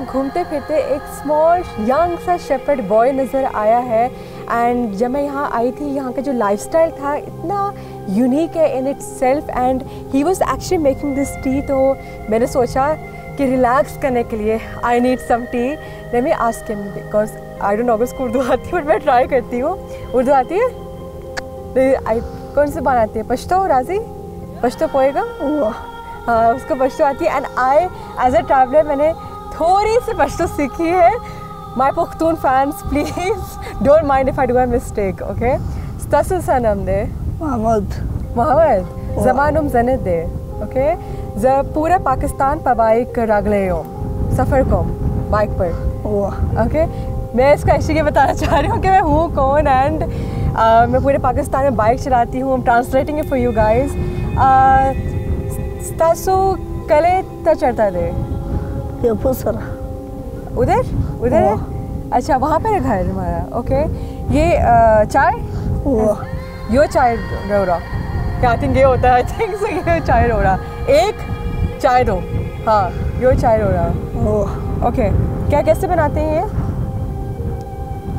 घूमते फिरते एक स्मॉल यंग सा शेपर्ड बॉय नज़र आया है। एंड जब मैं यहाँ आई थी, यहाँ का जो लाइफस्टाइल था, इतना यूनिक है in itself and he was actually making this tea तो मैंने सोचा कि रिलैक्स करने के लिए I need some tea let me ask him because I don't know Urdu आती है बट मैं ट्राई करती हूँ। उर्दू आती है? आई कौन सी बनाती है? पश्तो, राज़ी? पश्तो पोएगा? हाँ उसको पश्तो आती है। And I as a traveller मैंने थोड़ी सी पश्तो सीखी है। My Pukhtun fans please don't mind if I do a mistake okay sanam de. Mahmud. Mohammed. Zamanum zanet de. Okay ज पूरा पाकिस्तान पर बाइक रग ले हो सफ़र को बाइक पर ओके मैं इसका इसी के बताना चाह रही हूँ कि मैं हूँ कौन एंड uh, मैं पूरे पाकिस्तान में बाइक चलाती हूँ। ट्रांसलेटिंग फॉर यू गाइज़ तासु कले त चढ़ता दे ये पुसरा उधर? उधर है? अच्छा वहाँ पर है घर हमारा ओके ये चाय? यो चाय रोरा आई थिंक ये होता है? आई थिंक सो ये चाय रोरा एक चाय दो। हाँ यो चाय रोरा ओके क्या कैसे बनाते हैं ये?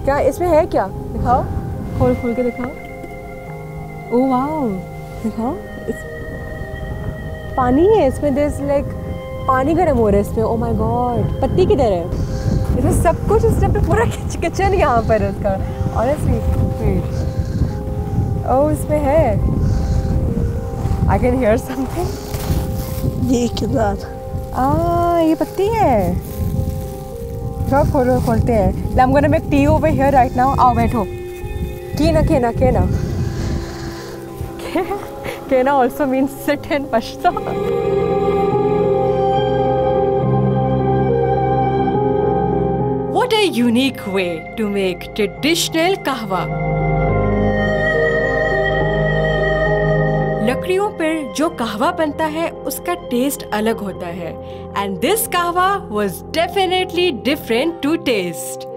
क्या इसमें है क्या? दिखाओ। खोल खोल के दिखाओ। ओ वाओ दिखाओ। पानी है इसमें। दिस लाइक पानी गर्म हो रहा है इसमें। ओ माय गॉड पत्ती किधर है? इसमें सब कुछ इस पे पूरा किचन यहाँ पर है उसका। ऑनेस्टली ओ इसमें है। आई कैन हियर समथिंग ये किधर आ ये पत्ती है। चलो खोलो खोलते हैं। I'm gonna make tea over here right now. आओ बैठो। केना केना केना केना also means sit in Pashto unique way to make traditional kahwa. लकड़ियों पर जो कहवा बनता है, उसका टेस्ट अलग होता है and this kahwa was definitely different to taste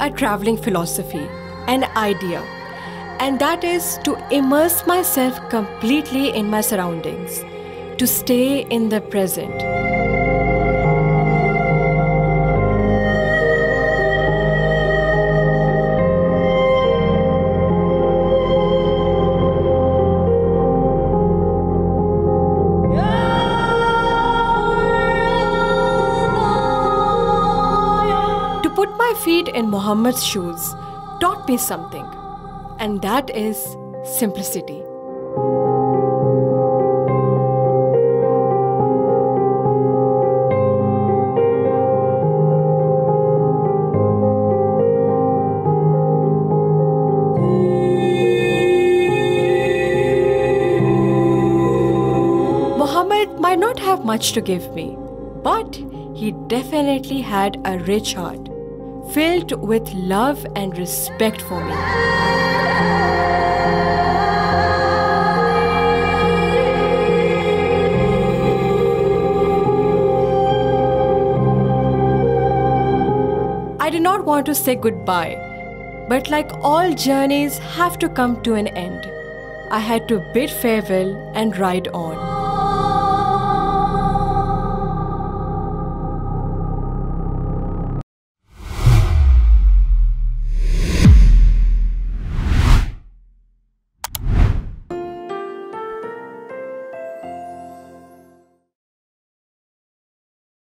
a traveling philosophy, an idea, and that is to immerse myself completely in my surroundings, to stay in the present. Feet in Muhammad's shoes taught me something, and that is simplicity. Muhammad might not have much to give me, but he definitely had a rich heart filled with love and respect for me. I did not want to say goodbye, but like all journeys have to come to an end, I had to bid farewell and ride on.